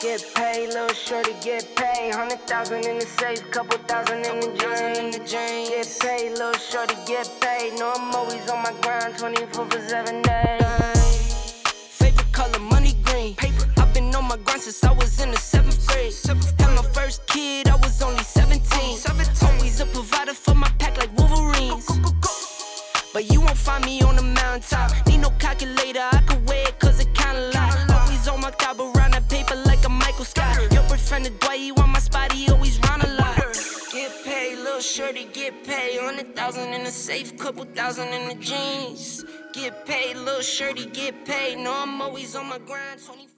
Get paid, little shorty, get paid. Hundred thousand in the safe, couple thousand in the jeans. Get paid, little shorty, get paid. No, I'm always on my grind, 24 for 7 days. Favorite color, money green. Paper. I've been on my grind since I was in the seventh grade. Had my first kid, I was only 17. Always a provider for my pack like Wolverines. But you won't find me on the mountaintop. Need no calculator, I can weigh it cause it kinda lie. Always on my top little shorty, get paid. Hundred thousand in the safe, couple thousand in the jeans. Get paid, little shorty, get paid. No, I'm always on my grind, 24.